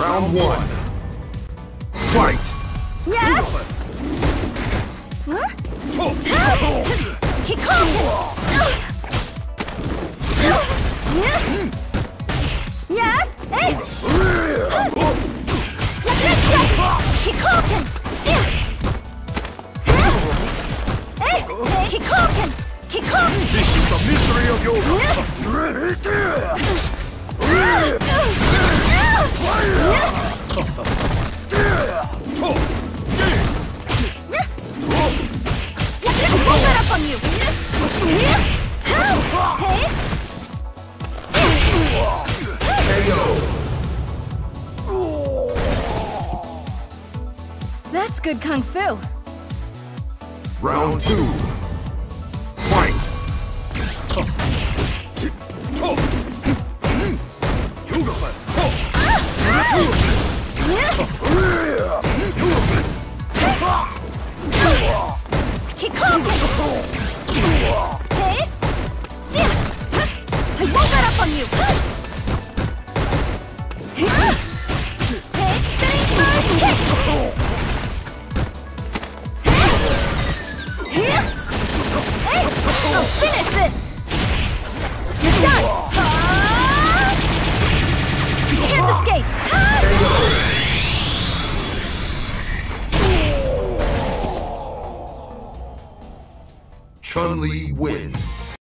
Round one. Fight! Yeah. Huh? Kikoken. Yeah. Yeah. Hey. Kikoken. Hey. Kikoken. Kikoken. This is the mystery of your... on you. That's good kung fu. Round two. Finish this. You're done. Chun-Li wins.